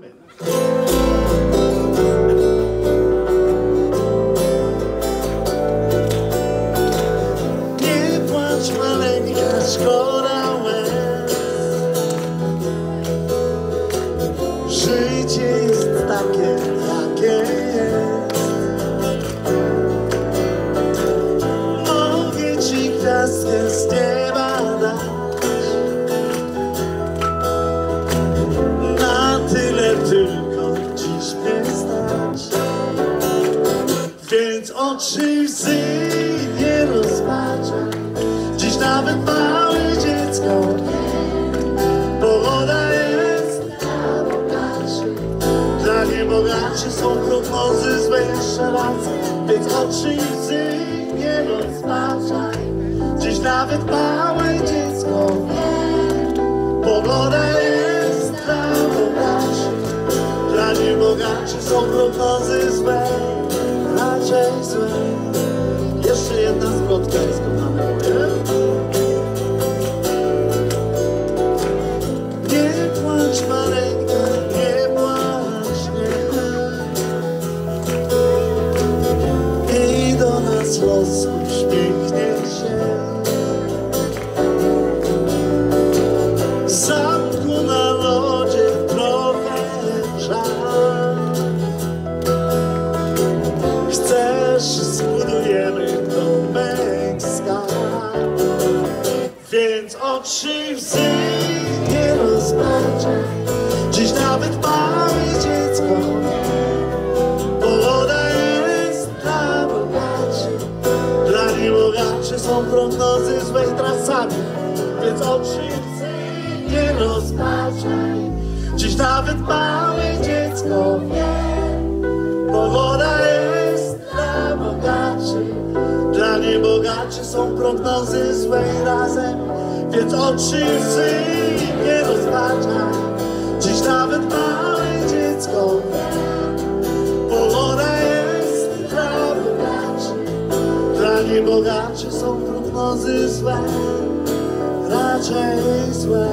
Nie płacz maleńka, szkoda łez. Życie jest takie, jakie jest. Mogę ci Więc oczy łzy nie rozpaczaj. Dziś nawet małe dziecko Pogoda jest dla bogaczy Dla niebogaczy są prognozy złe raz Więc oczy łzy nie rozpaczaj. Dziś nawet małe dziecko Pogoda jest dla bogaczy Dla niebogaczy są prognozy złe Jeszcze jedna zwrotka jest kochana moje Nie płacz maleńka, nie płacz, nie I do nas los uśmiechnie Więc oczy łzy nie rozpaczaj Dziś nawet małe dziecko. Pogoda jest dla bogaczy. Dla niebogaczy są prognozy złej trasami Więc oczy łzy nie rozpaczaj Dziś nawet małe dziecko. Wie Pogoda jest dla bogaczy. Dla niebogaczy są prognozy złej razem Więc oczy nie rozpaczaj Dziś nawet małe dziecko Pogoda jest dla bogaczy Dla niebogaczy są prognozy złe Raczej złe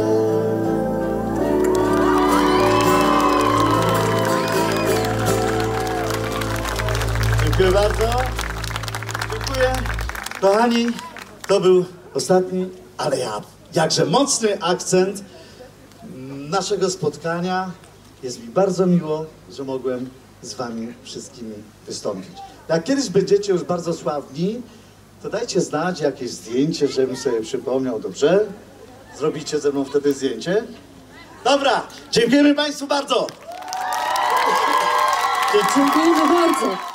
Dziękuję bardzo. Dziękuję. Kochani, to był ostatni, ale ja jakże mocny akcent naszego spotkania. Jest mi bardzo miło, że mogłem z wami wszystkimi wystąpić. Jak kiedyś będziecie już bardzo sławni, to dajcie znać jakieś zdjęcie, żebym sobie przypomniał, dobrze? Zrobicie ze mną wtedy zdjęcie? Dobra, dziękujemy Państwu bardzo. Dziękujemy bardzo.